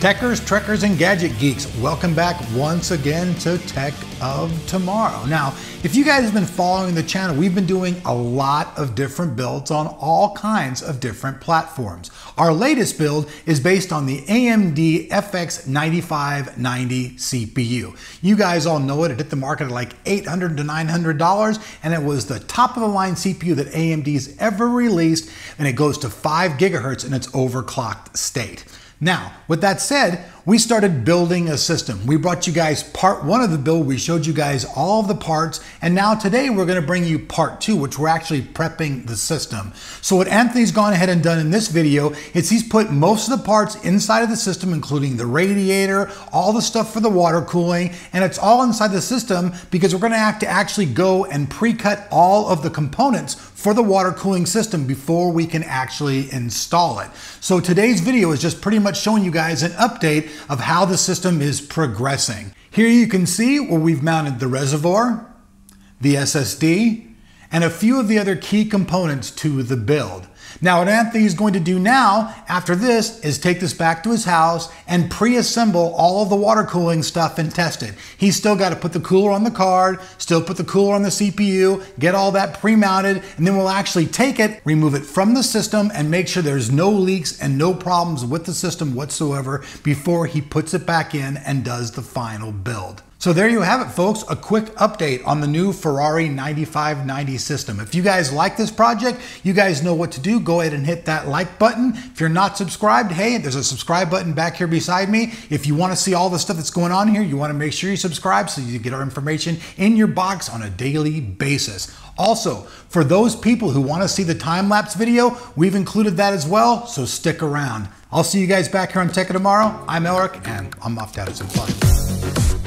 Techers, trekkers, and gadget geeks, welcome back once again to Tech of Tomorrow. Now, if you guys have been following the channel, we've been doing a lot of different builds on all kinds of different platforms. Our latest build is based on the AMD FX 9590 CPU. You guys all know it, it hit the market at like $800 to $900, and it was the top of the line CPU that AMD's ever released, and it goes to 5 gigahertz in its overclocked state. Now, with that said, we started building a system. We brought you guys part one of the build. We showed you guys all the parts. And now today we're gonna bring you part two, which we're actually prepping the system. So what Anthony's gone ahead and done in this video is he's put most of the parts inside of the system, including the radiator, all the stuff for the water cooling, and it's all inside the system because we're gonna have to actually go and pre-cut all of the components for the water cooling system before we can actually install it. So today's video is just pretty much showing you guys an update of how the system is progressing. Here you can see where we've mounted the reservoir, the SSD, and a few of the other key components to the build. Now what Anthony is going to do now, after this, is take this back to his house and pre-assemble all of the water cooling stuff and test it. He's still got to put the cooler on the card, still put the cooler on the CPU, get all that pre-mounted, and then we'll actually take it, remove it from the system, and make sure there's no leaks and no problems with the system whatsoever before he puts it back in and does the final build. So there you have it, folks. A quick update on the new Ferrari 9590 system. If you guys like this project, you guys know what to do. Go ahead and hit that like button. If you're not subscribed, hey, there's a subscribe button back here beside me. If you want to see all the stuff that's going on here, you want to make sure you subscribe so you get our information in your box on a daily basis. Also, for those people who want to see the time-lapse video, we've included that as well, so stick around. I'll see you guys back here on Tech tomorrow. I'm Eric, and I'm off to have some fun.